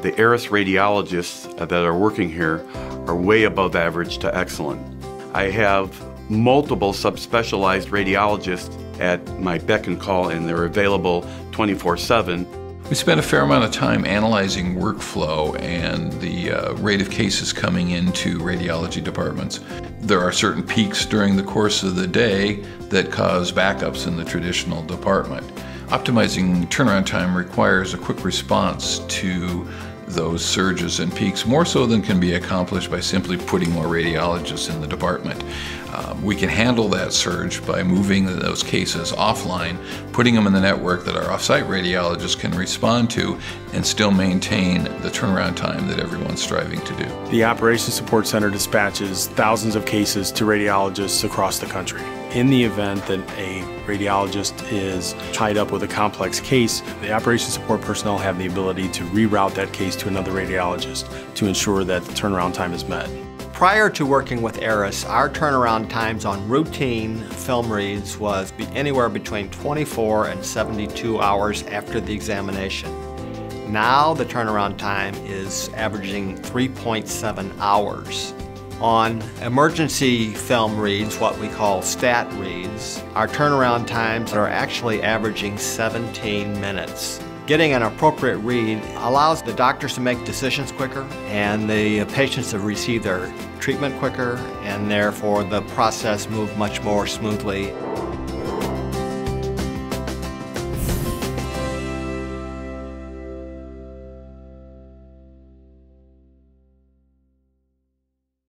The Aris radiologists that are working here are way above average to excellent. I have multiple subspecialized radiologists at my beck and call, and they're available 24 7. We spent a fair amount of time analyzing workflow and the uh, rate of cases coming into radiology departments. There are certain peaks during the course of the day that cause backups in the traditional department. Optimizing turnaround time requires a quick response to those surges and peaks more so than can be accomplished by simply putting more radiologists in the department. Um, we can handle that surge by moving those cases offline, putting them in the network that our offsite radiologists can respond to, and still maintain the turnaround time that everyone's striving to do. The Operations Support Center dispatches thousands of cases to radiologists across the country. In the event that a radiologist is tied up with a complex case, the operations support personnel have the ability to reroute that case to another radiologist to ensure that the turnaround time is met. Prior to working with Aris, our turnaround times on routine film reads was anywhere between 24 and 72 hours after the examination. Now the turnaround time is averaging 3.7 hours. On emergency film reads, what we call stat reads, our turnaround times are actually averaging 17 minutes. Getting an appropriate read allows the doctors to make decisions quicker and the patients to receive their treatment quicker and therefore the process move much more smoothly.